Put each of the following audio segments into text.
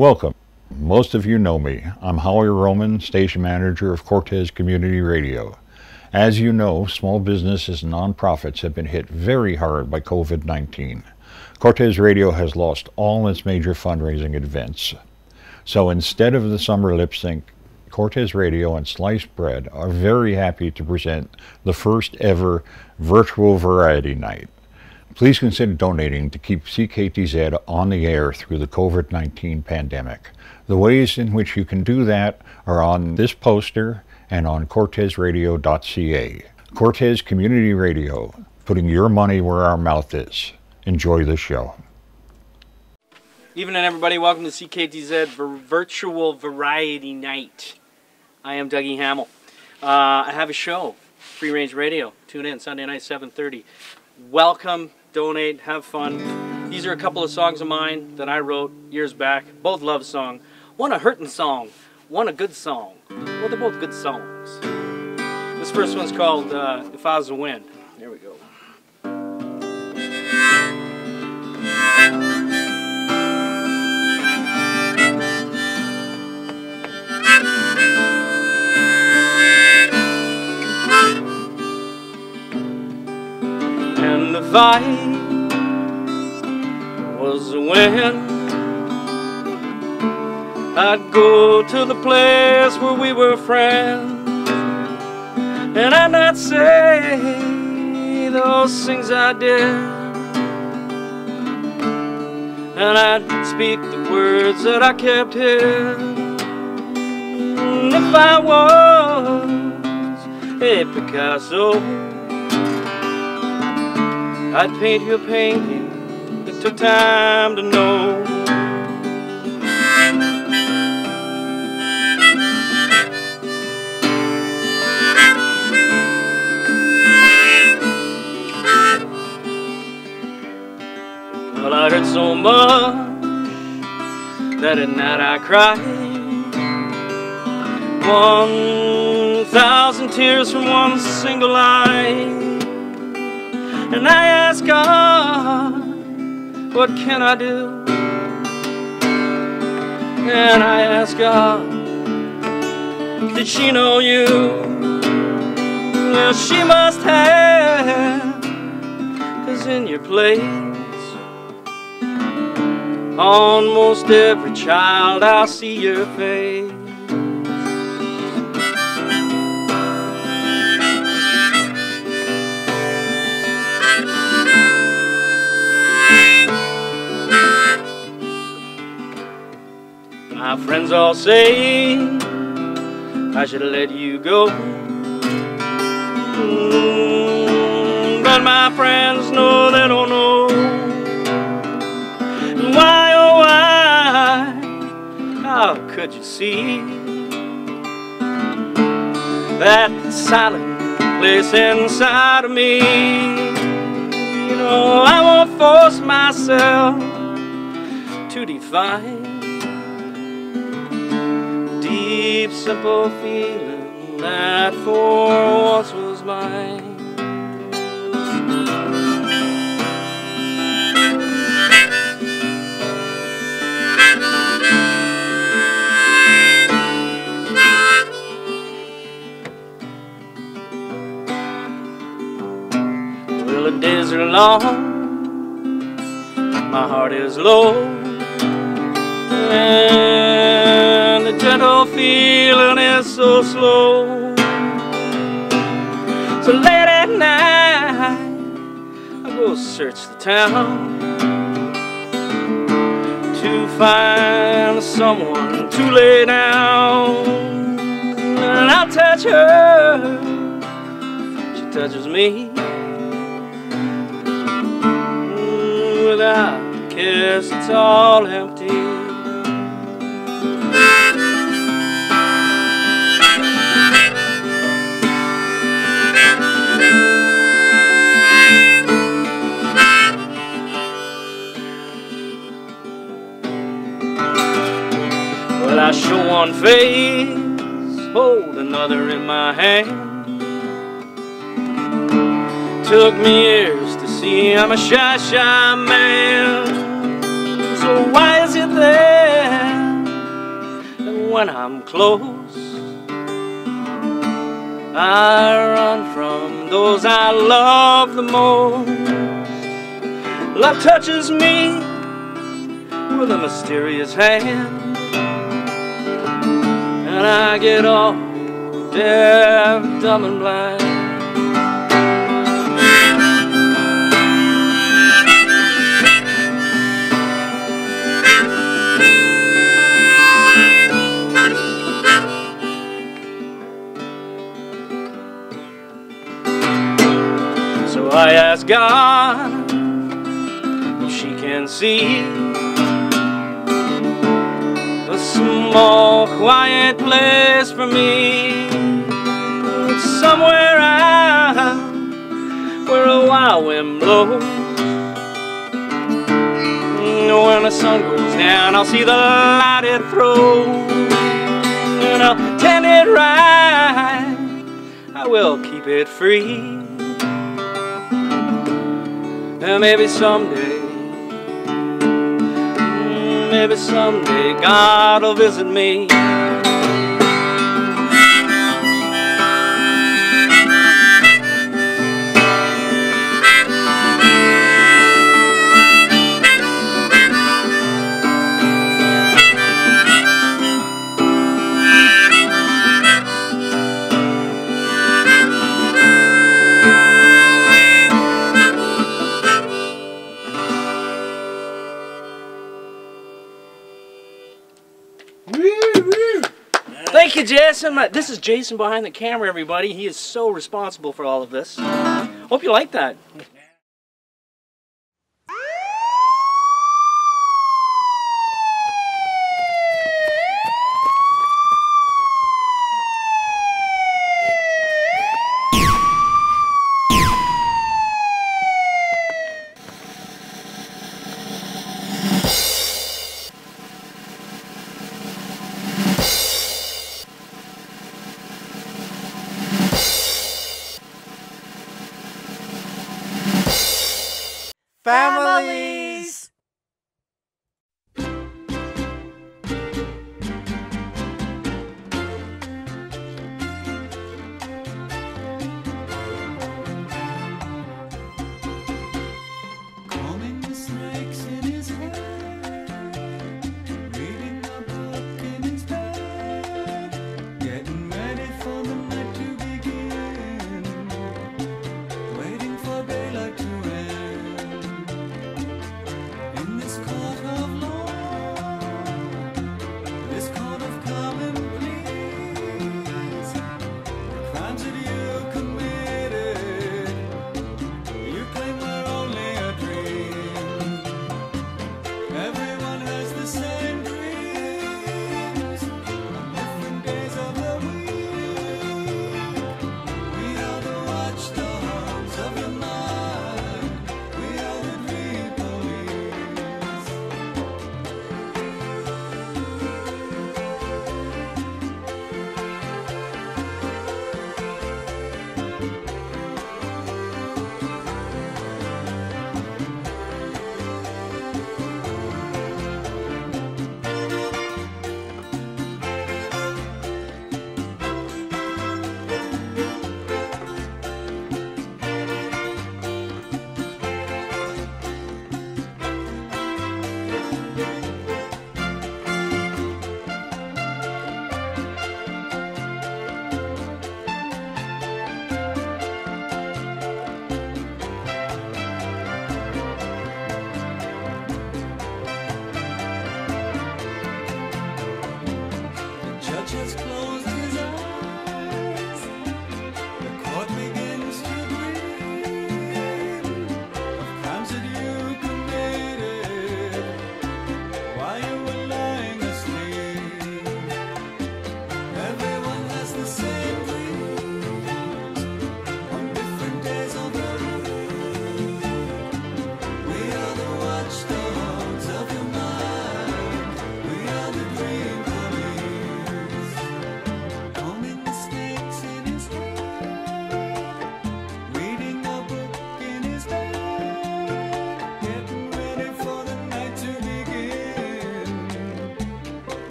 Welcome. Most of you know me. I'm Howie Roman, station manager of Cortes Community Radio. As you know, small businesses and nonprofits have been hit very hard by COVID 19. Cortes Radio has lost all its major fundraising events. So instead of the summer lip sync, Cortes Radio and Sliced Bread are very happy to present the first ever virtual variety night. Please consider donating to keep CKTZ on the air through the COVID 19 pandemic. The ways in which you can do that are on this poster and on cortesradio.ca. Cortes Community Radio, putting your money where our mouth is. Enjoy the show. Evening, everybody. Welcome to CKTZ Virtual Variety Night. I am Dougie Hamill. Uh, I have a show, Free Range Radio. Tune in Sunday night, 7:30. Welcome, donate, have fun. These are a couple of songs of mine that I wrote years back. Both love song. One a hurting song, one a good song. Well, they're both good songs. This first one's called uh, "If I Was the Wind." I was wind, I'd go to the place where we were friends, and I'd not say those things I did, and I'd speak the words that I kept here. If I was a Picasso, I'd paint you a painting it took time to know. Well, I hurt so much that at night I cried. One thousand tears from one single eye. And I ask God, what can I do? And I ask God, did she know you? Well, she must have, cause in your place, almost every child I'll see your face. My friends all say I should let you go. Mm, but my friends know they don't know. Why, oh, why? How could you see that silent place inside of me? You know, I won't force myself to define deep, simple feeling that for once was mine. Well, the days are long, my heart is low, feeling is so slow. So late at night, I go search the town to find someone to lay down, and I'll touch her. She touches me. without a kiss, it's all empty. I show one face, hold another in my hand. Took me years to see I'm a shy, shy man. So why is it there when I'm close. I run from those I love the most. Love touches me with a mysterious hand, and I get all deaf, dumb, and blind. So I ask God if she can see small, quiet place for me. Somewhere out where a wild wind blows. When the sun goes down, I'll see the light it throws. And I'll tend it right. I will keep it free. And maybe someday, maybe someday God will visit me. Jason. This is Jason behind the camera, everybody. He is so responsible for all of this. Hope you like that.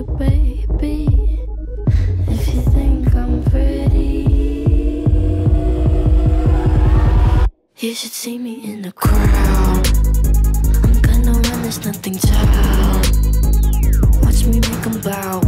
Your baby. If you think I'm pretty, you should see me in the crowd. I'm gonna run, there's nothing to. Watch me make them bow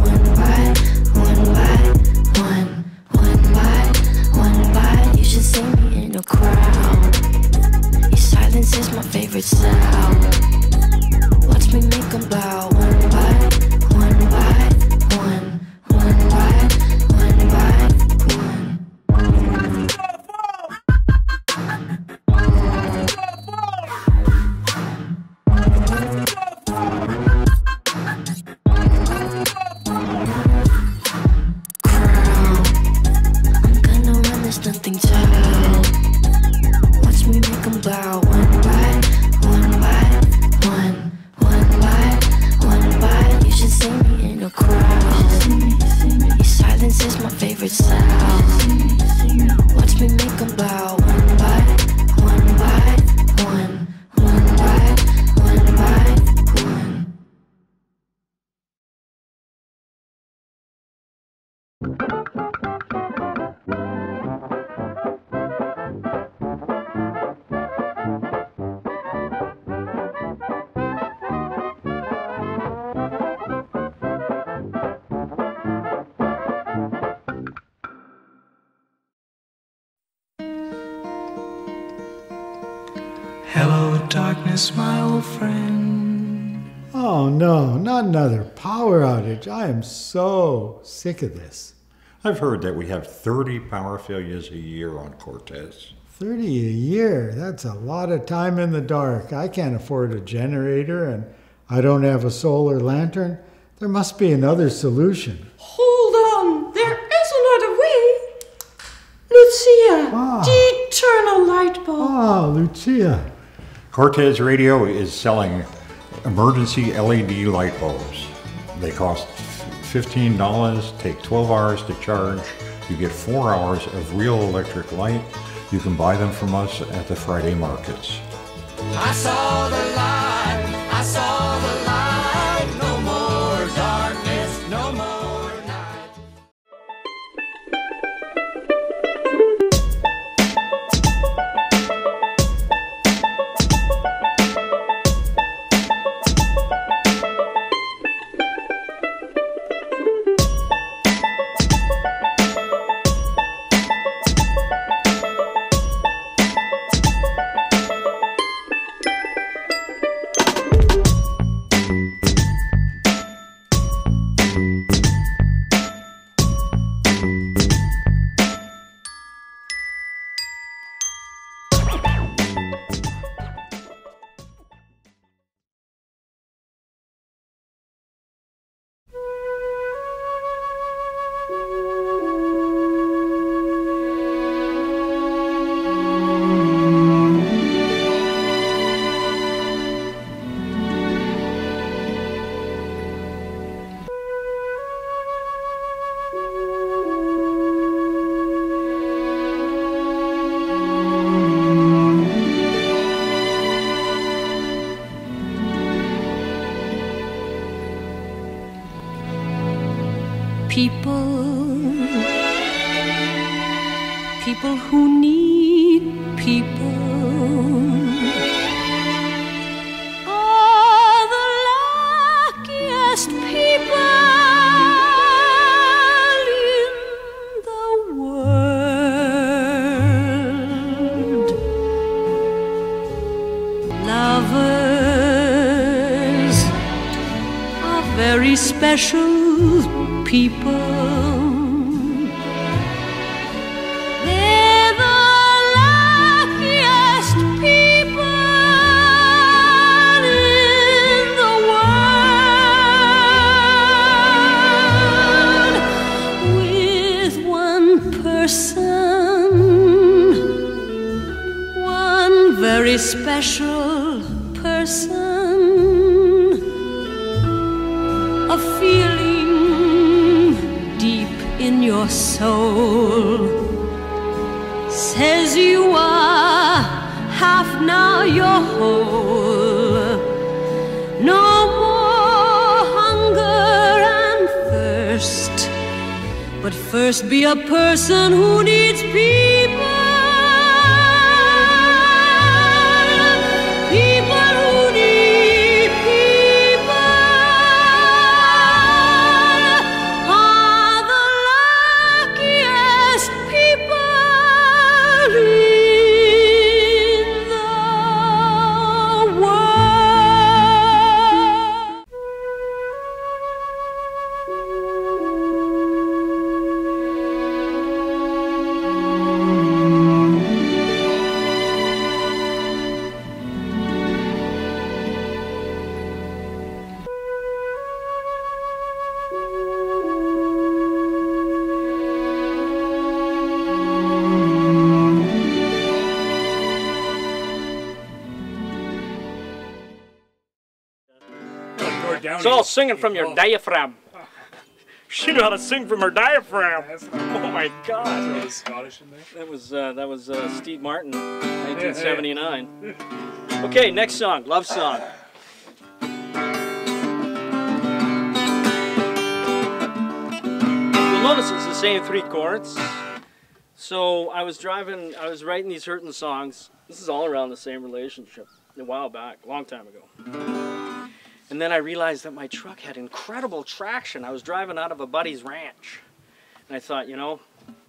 another power outage. I am so sick of this. I've heard that we have 30 power failures a year on Cortes. 30 a year, that's a lot of time in the dark. I can't afford a generator and I don't have a solar lantern. There must be another solution. Hold on, there is another way. Lucia, Ah. the eternal light bulb. Ah, Lucia. Cortes Radio is selling emergency LED light bulbs. They cost $15, take 12 hours to charge. You get four hours of real electric light. You can buy them from us at the Friday markets. Very special people. They're the luckiest people in the world. With one person, one very special first be a person who needs people. Singing from your diaphragm. She knew how to sing from her diaphragm. Oh my God. Scottish in there. That was uh, that was uh, Steve Martin, 1979. Okay, next song, love song. You'll notice it's the same three chords. So I was driving, I was writing these hurting songs. This is all around the same relationship. A while back, a long time ago. And then I realized that my truck had incredible traction. I was driving out of a buddy's ranch. And I thought, you know,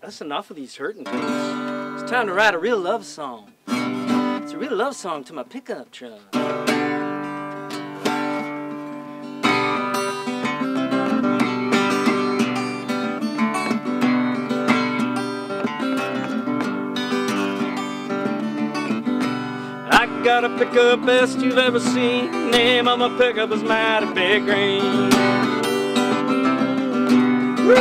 that's enough of these hurting things. It's time to write a real love song. It's a real love song to my pickup truck. Got a pickup best you've ever seen. Name of my pickup is Mighty Big Green. Woo!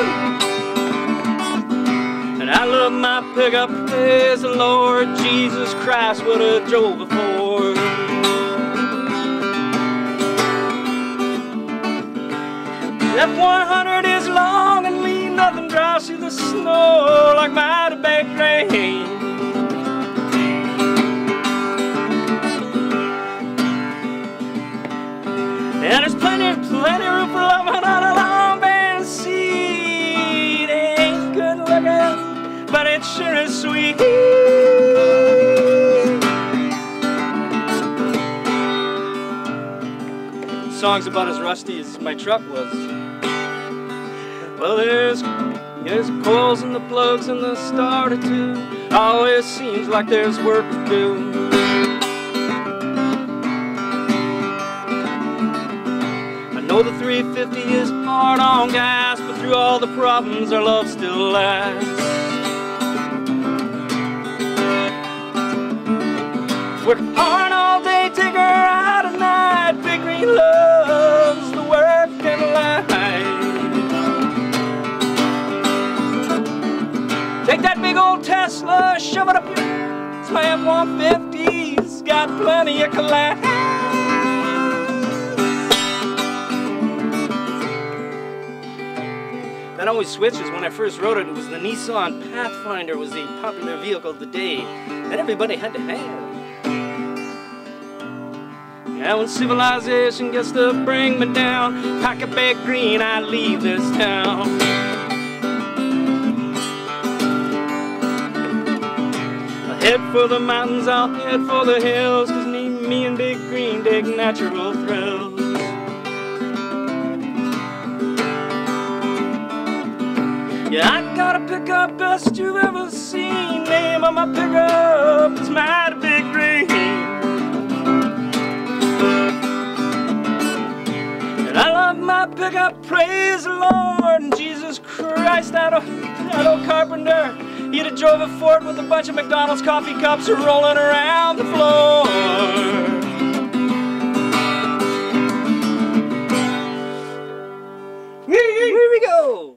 And I love my pickup, praise the Lord Jesus Christ, what a drove before. F100 is long and lean, nothing drives through the snow like mighty big rain. Plenty, plenty room for loving on a long band seat. Ain't good looking, but it sure is sweet. Song's about as rusty as my truck was. Well, there's there's coils and the plugs and the starter too. Always seems like there's work to do. Know the 350 is hard on gas, but through all the problems, our love still lasts. Work hard all day, take her out at night. Big green loves the work and life. Take that big old Tesla, shove it up your slam 150's got plenty of class. That always switches. When I first wrote it, it was the Nissan Pathfinder was the popular vehicle of the day that everybody had to have. And when civilization gets to bring me down, pack a bag green, I leave this town. I head for the mountains, I'll head for the hills, cause me, me and Big Green dig natural thrills. Yeah, I got a pickup best you've ever seen. Name of my pickup is Mighty Big Green. And I love my pickup, praise the Lord. And Jesus Christ, that old, that old carpenter, he'd have drove a Ford with a bunch of McDonald's coffee cups rolling around the floor. Here we go.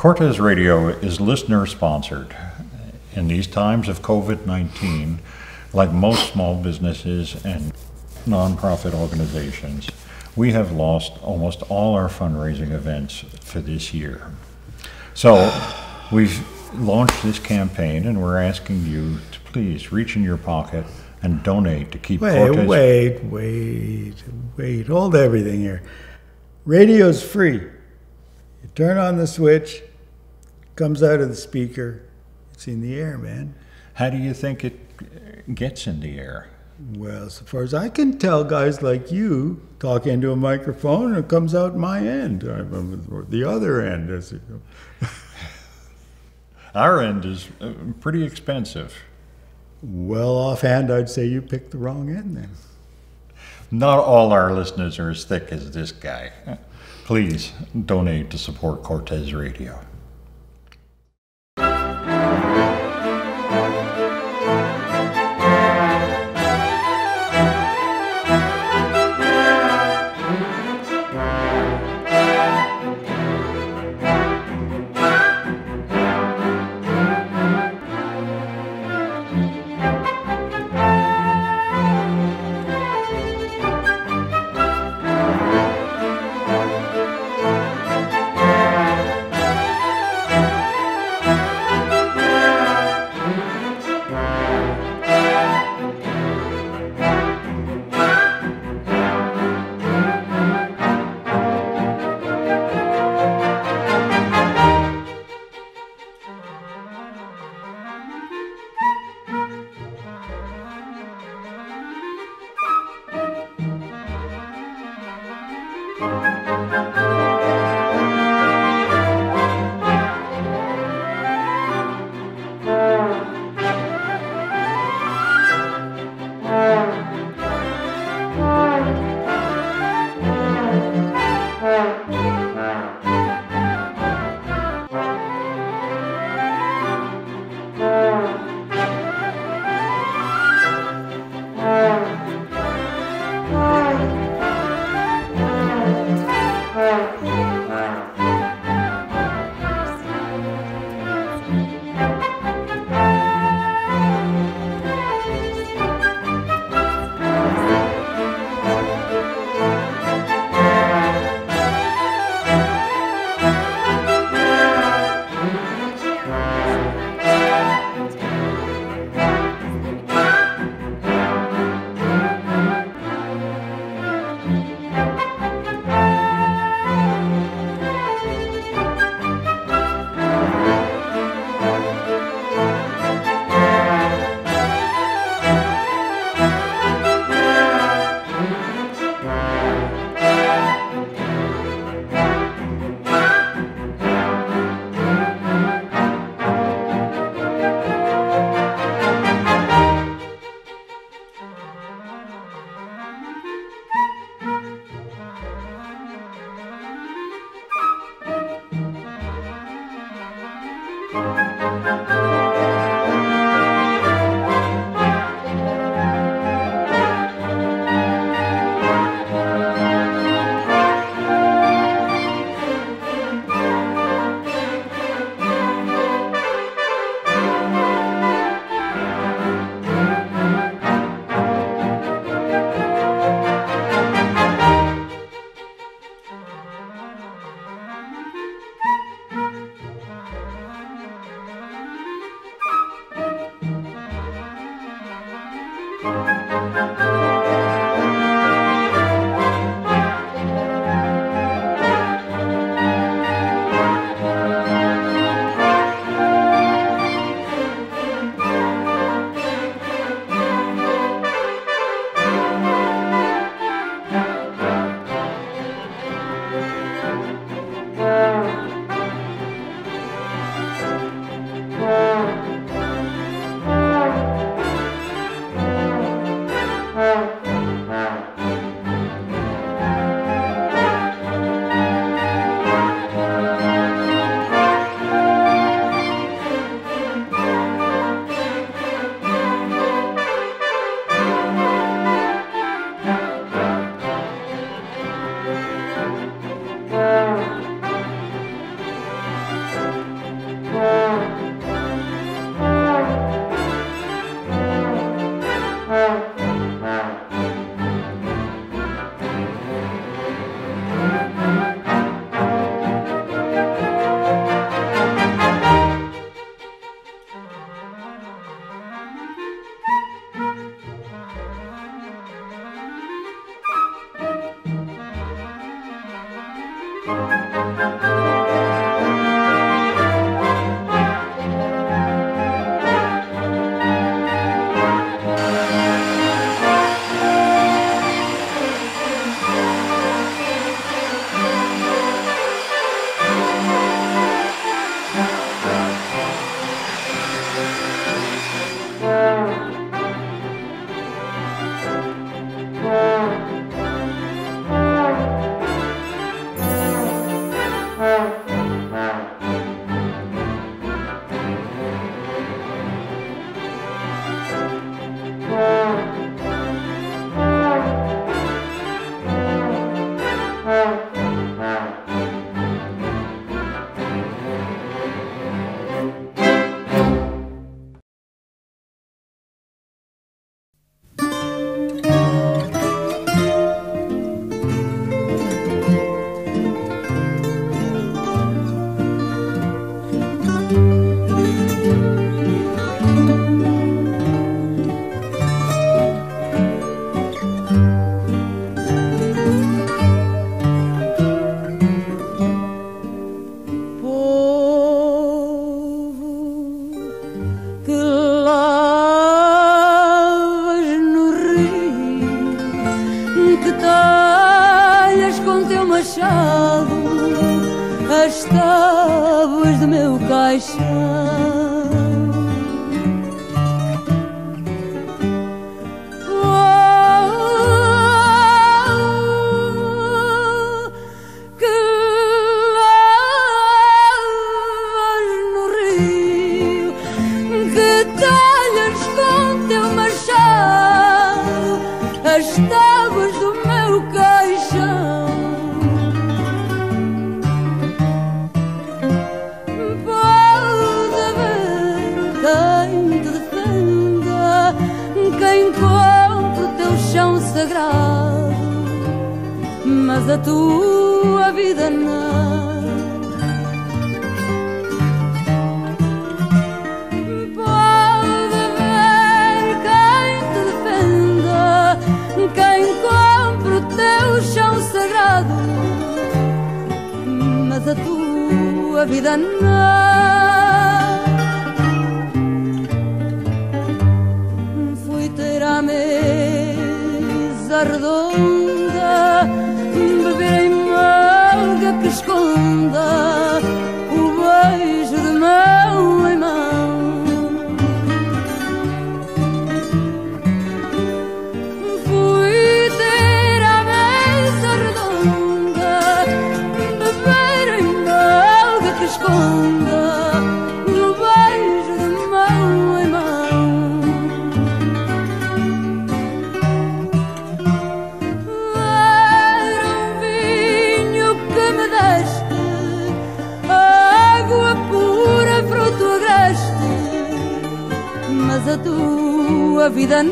Cortes Radio is listener sponsored. In these times of COVID 19, like most small businesses and nonprofit organizations, we have lost almost all our fundraising events for this year. So we've launched this campaign and we're asking you to please reach in your pocket and donate to keep Wait, Cortes. wait, wait, wait. Hold everything here. Radio's free. You turn on the switch, comes out of the speaker. It's in the air, man. How do you think it gets in the air? Well, so far as I can tell, guys like you talk into a microphone and it comes out my end, the other end. As it, Our end is uh, pretty expensive. well, offhand, I'd say you picked the wrong end then. Not all our listeners are as thick as this guy. Please donate to support Cortes Radio. Sagrado, mas a tua vida não. Vida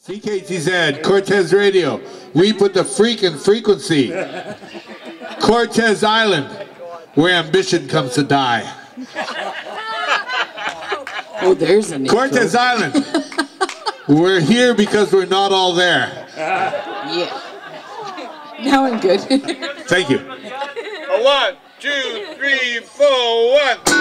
CKTZ, Cortes Radio. We put the freak in frequency. Cortes Island, where ambition comes to die. Oh, there's an Cortes Island. We're here because we're not all there. Yeah. Now I'm good. Thank you. A one, two, three, four, one.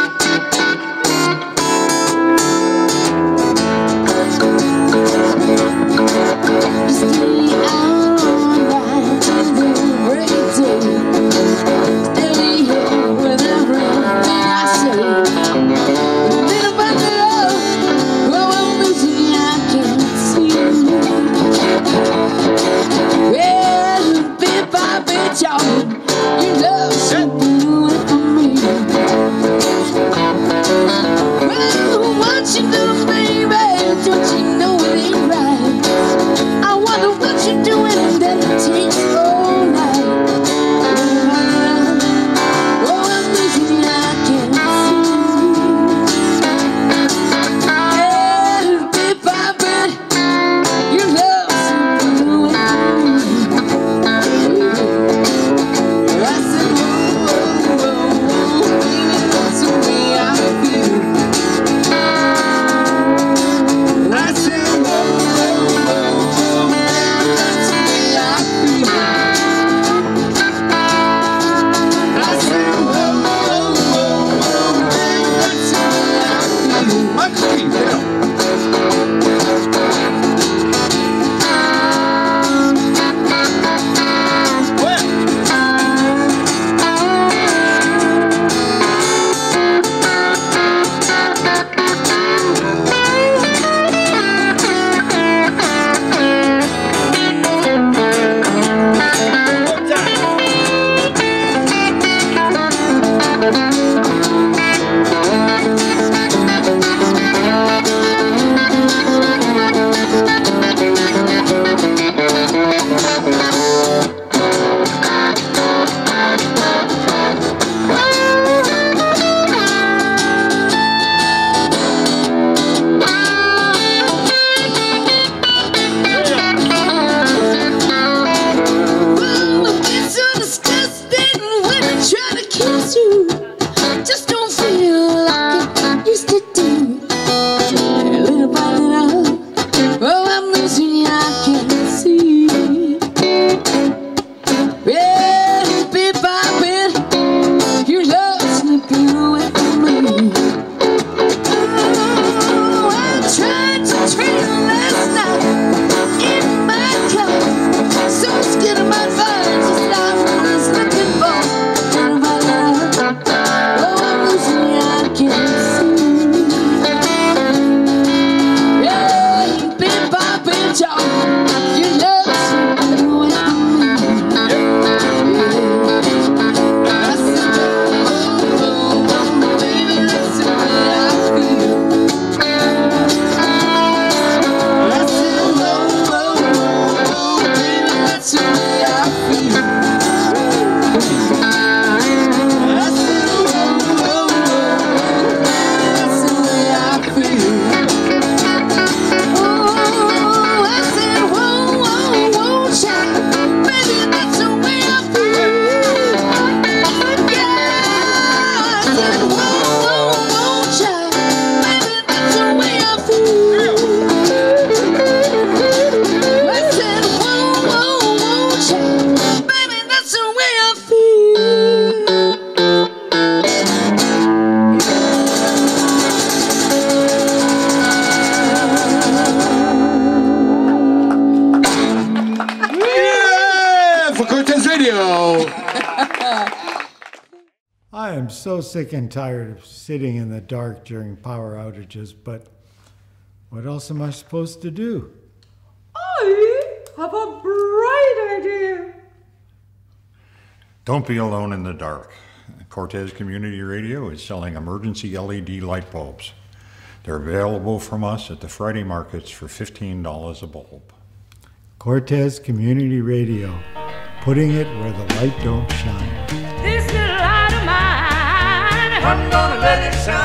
So sick and tired of sitting in the dark during power outages, but what else am I supposed to do? I have a bright idea. Don't be alone in the dark. Cortes Community Radio is selling emergency LED light bulbs. They're available from us at the Friday markets for $15 a bulb. Cortes Community Radio, putting it where the light don't shine. I'm gonna let it shine.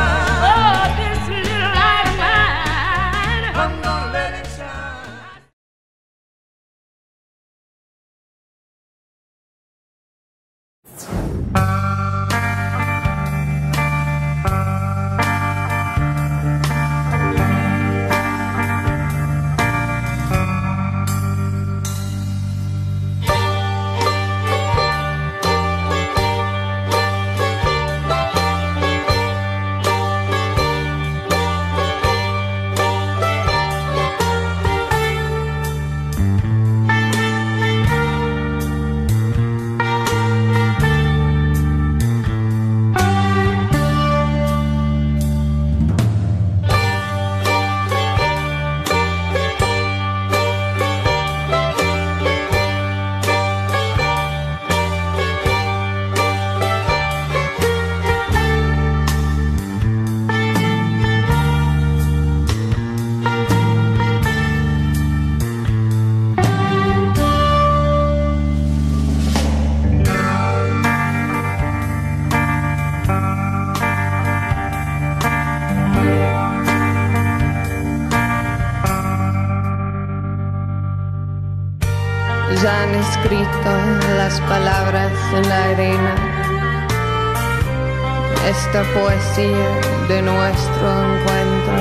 Esta poesía de nuestro encuentro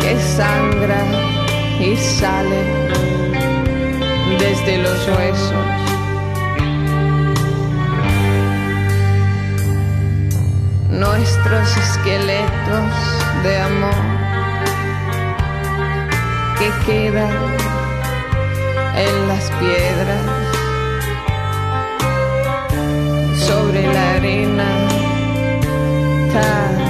que sangra y sale desde los huesos. Nuestros esqueletos de amor que quedan en las piedras, de la arena. Ta.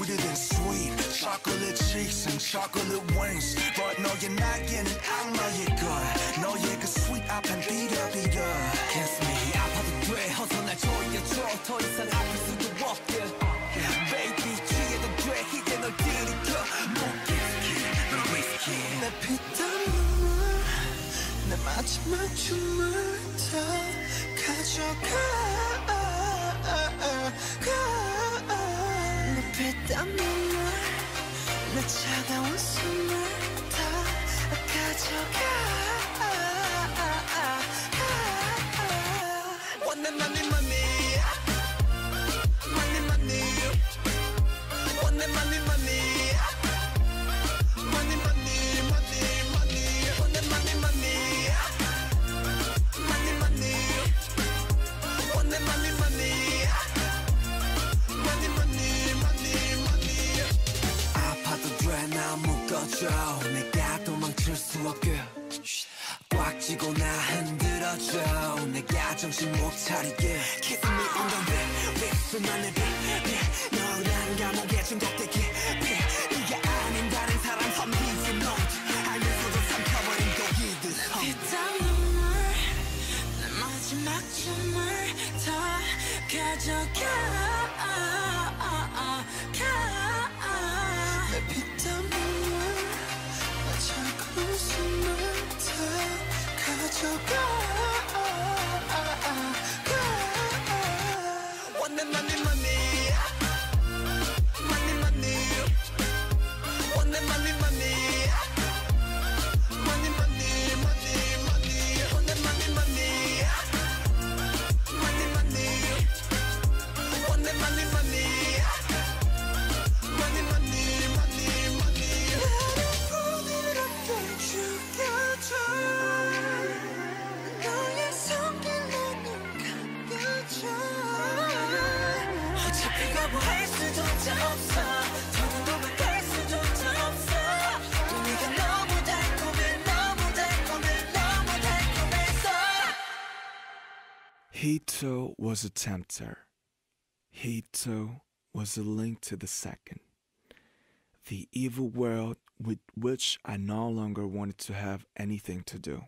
sweeter than sweet. Chocolate cheeks and chocolate wings. But no, you're not getting out, no, you're good No, you're good, sweet, I've been bitter, bitter Kiss me, 아파도 돼, 어서 날 조여줘 더 이상 아플 수도 없게 Baby, 취해도 돼, 이제 널 들이켜 the 널 위스키 내 피땀 눈물 내 마지막 Catch your car. 눈물 내 차가운 숨을 다 가져가. 아, 아, 아, 원내 맘이 was a tempter. Hito was a link to the second. The evil world with which I no longer wanted to have anything to do.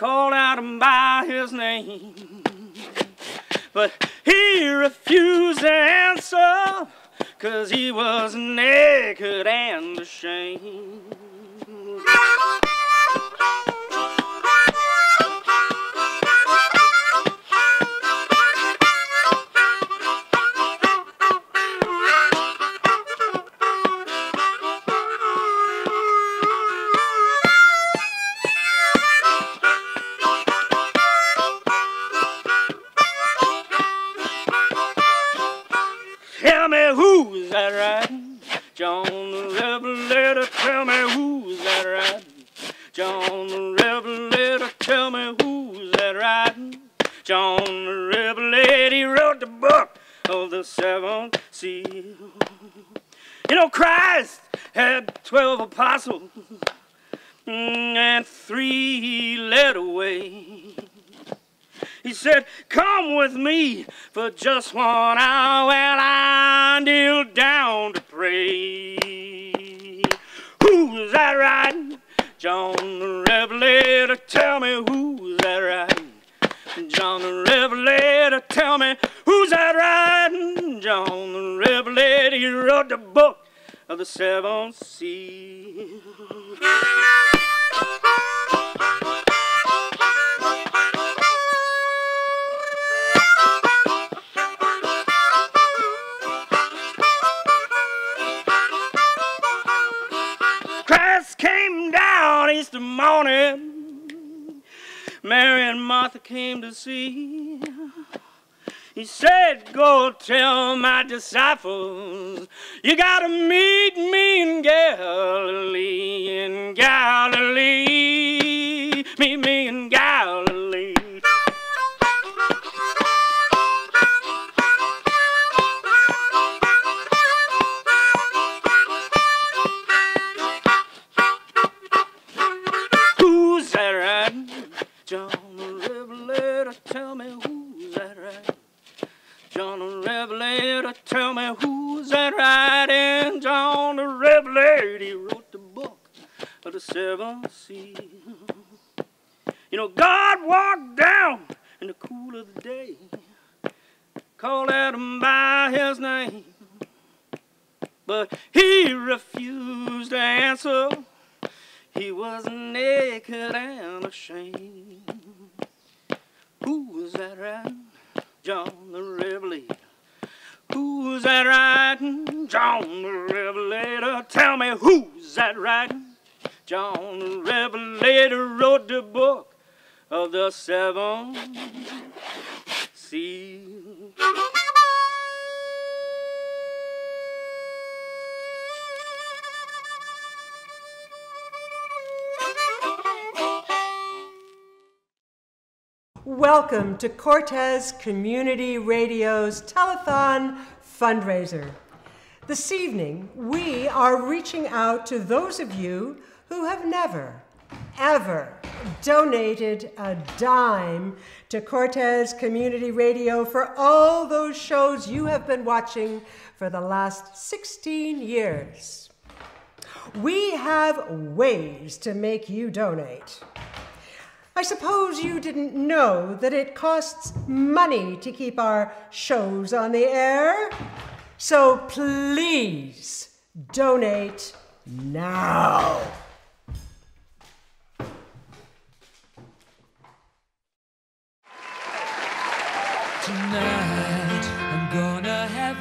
Called out him by his name. But he refused to answer, cause he was naked and ashamed. Tell me who's that riding? John the Revelator, tell me who's that riding? John the Revelator, tell me who's that riding? John the Revelator, he wrote the book of the seven seals. You know, Christ had twelve apostles, mm, and three he led away. He said, Come with me for just one hour while I kneel down to pray. Who's that riding? John the Revelator, tell me who's that riding? John the Revelator, tell me who's that riding? John the Revelator, he wrote the book of the seven seals. Came to see. He said, Go tell my disciples, you gotta meet me in Galilee, in Galilee. But he refused to answer. He was naked and ashamed. Who was that riding? John the Revelator. Who's that riding? John the Revelator. Tell me who's that riding? John the Revelator wrote the book of the seven seals. Welcome to Cortes Community Radio's telethon fundraiser. This evening, we are reaching out to those of you who have never, ever donated a dime to Cortes Community Radio for all those shows you have been watching for the last 16 years. We have ways to make you donate. I suppose you didn't know that it costs money to keep our shows on the air. So please donate now. Tonight I'm gonna have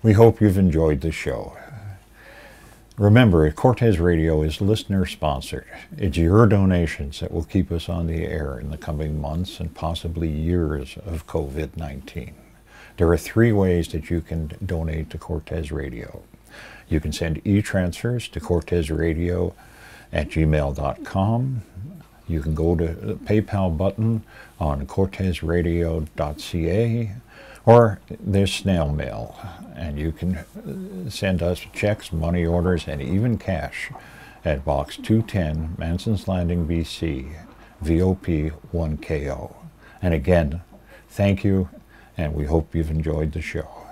We hope you've enjoyed the show. Remember, Cortes Radio is listener sponsored. It's your donations that will keep us on the air in the coming months and possibly years of COVID 19. There are three ways that you can donate to Cortes Radio. You can send e transfers to Cortes Radio at gmail.com. You can go to the PayPal button on cortesradio.ca or there's snail mail. And you can uh, send us checks, money orders, and even cash at Box 210, Manson's Landing, BC, VOP 1KO. And again, thank you, and we hope you've enjoyed the show.